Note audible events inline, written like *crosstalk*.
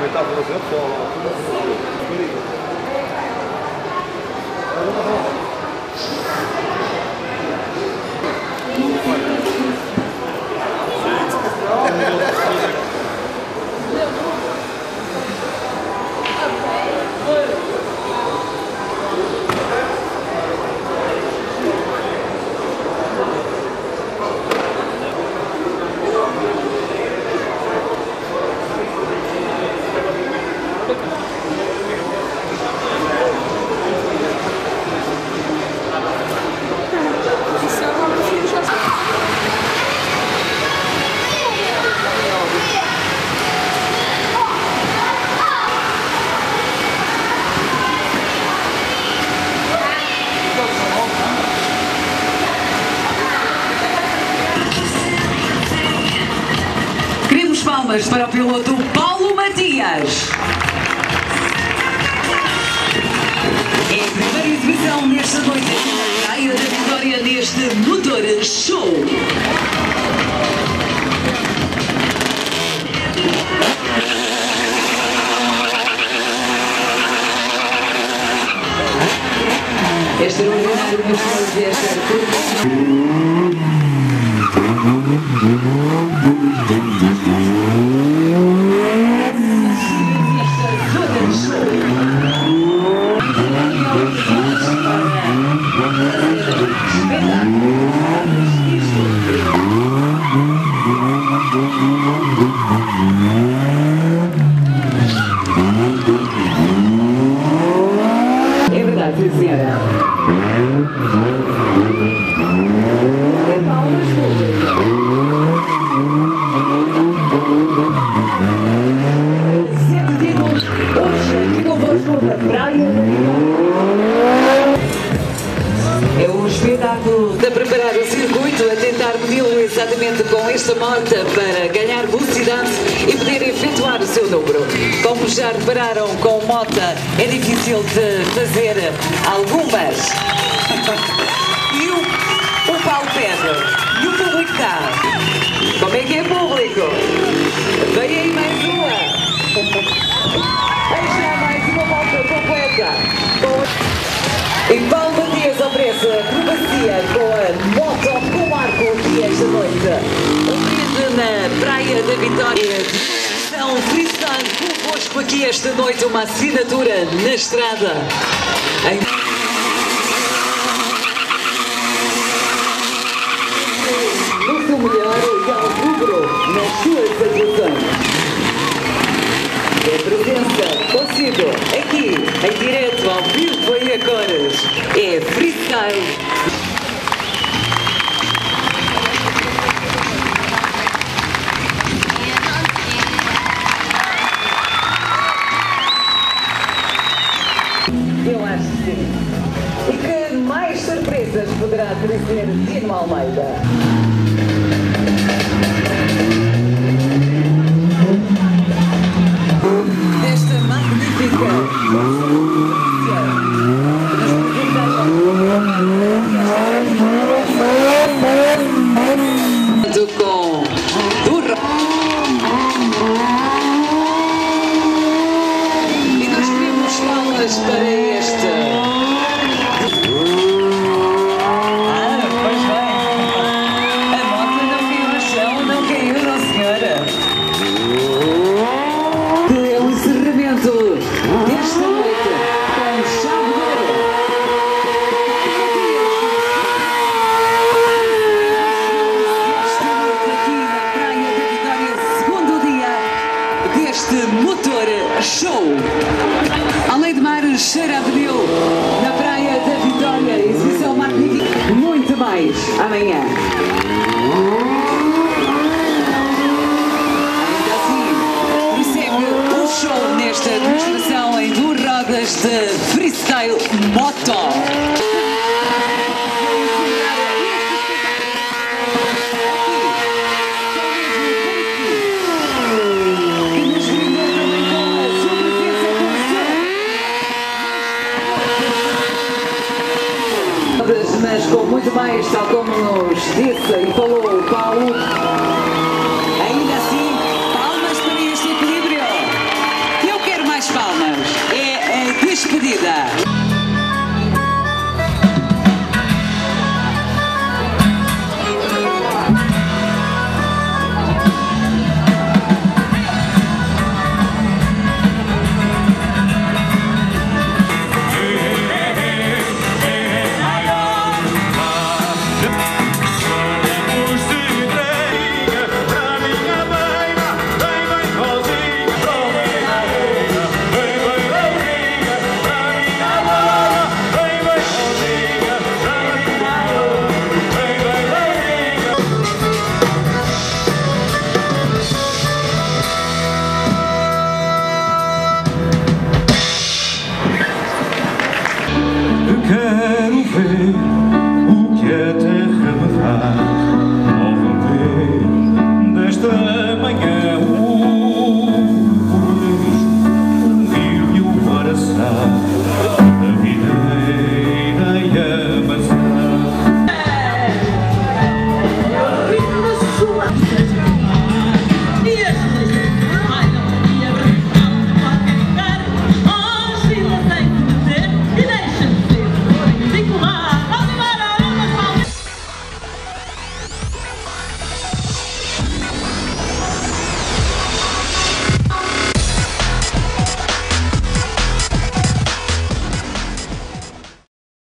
Metáfora de fora. Queremos palmas para o piloto Paulo Matias. É a primeira exibição nesta noite na Praia da Vitória neste Motor Show. Extraordinário neste desta produção. É espetáculo de preparar o circuito, a tentar medi-lo exatamente com esta moto para ganhar velocidade e poder efetuar o seu número. Como já repararam, com mota é difícil de fazer algumas. *laughs* com a moto com Marco aqui esta noite. Um brinde na Praia da Vitória. São freestyle convosco aqui esta noite, uma assinatura na estrada. Em- melhor e ao rubro nas suas atuações. É presença consigo aqui, em direto, ao vivo e a cores. Surpresas poderá trazer Dino Almeida? Mais amanhã. mas com muito mais, tal como nos disse e falou Paulo. Ainda assim, palmas para este equilíbrio. Eu quero mais palmas. É a despedida.